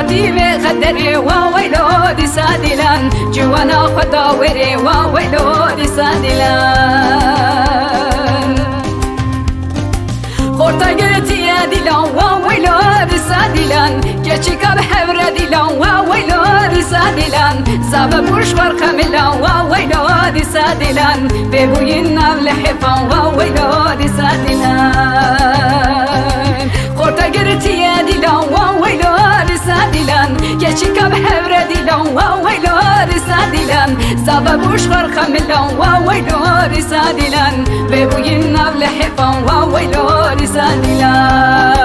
شادی و قدری و ویلو دی سادیلان. جوانا خدا وری و ویلو دی سادیلان. خورتا گرتی دیلان و ویلو دی سادیلان. گچی کب حور دیلان و ویلو دی سادیلان. زاب برش بر خمیلان و ویلو دی سادیلان. بگوین نو لحفان و ویلو دی سادیلان. خورتا گرتی کب حور دیلان و ویلو دی سادیلان زاب برش بر خمیلان و ویلو دی سادیلان بگوین نو لحفان و ویلو دی سادیلان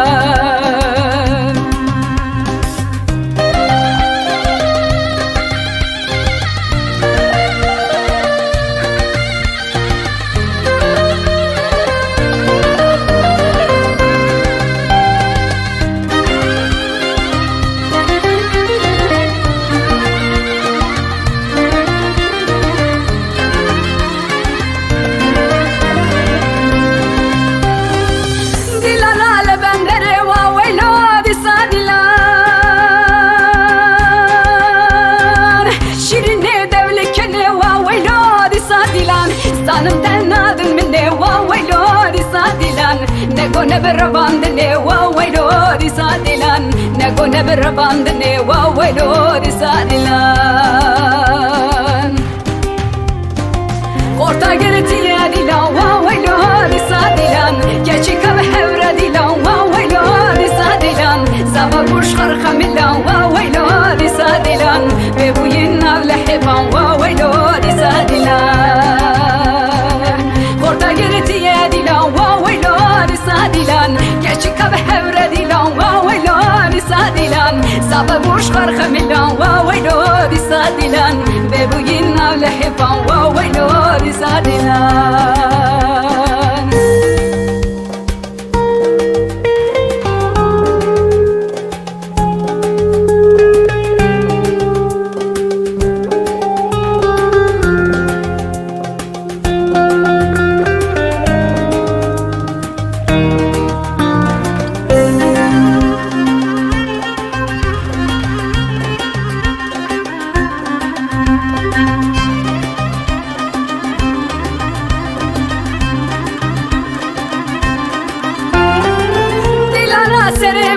نبر باندني وويلو دي سادلان نقو نبر باندني وويلو دي سادلان قرطا قلتي يا ديلان وويلو دي سادلان كيشي كم حورة ديلان وويلو دي سادلان زابا بوش خرخة ملان وويلو دي سادلان ببوين نار لحبان وويلو زابا بوش خرخة ملان وويلو دي سادلان ببوين نار لحبان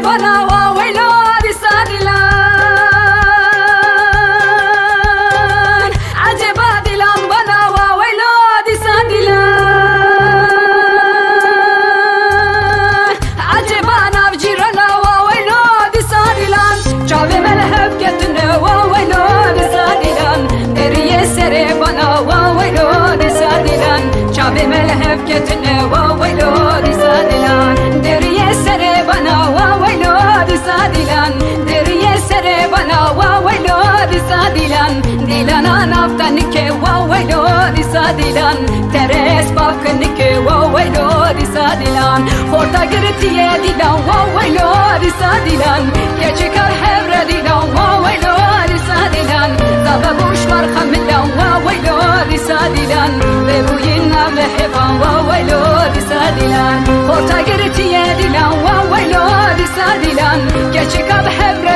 bana vaylar sanilan acaba dilan bana vaylar sanilan acaba navcirana vaylar sanilan çave mel hep ketine vaylar sanilan eriye sere bana vaylar sanilan çave mel hep ketine vaylar sanilan deriye waylo di sadilan Deriye sere bana wa waylo di sadilan Dilana naftanike wa waylo di sadilan Teres baknike wa waylo di sadilan Horta girtiye dilan wa waylo di sadilan Geçikar hevre dilan wa waylo di sadilan Zaba buş var khamilan wa waylo di sadilan Bebuyin navle hifan wa waylo di Gerçek adı hep